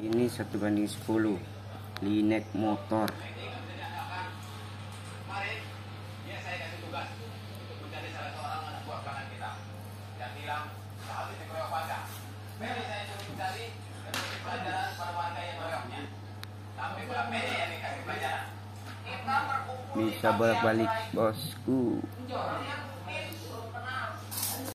ini satu banding 10 linek motor. Bisa bolak-balik bosku.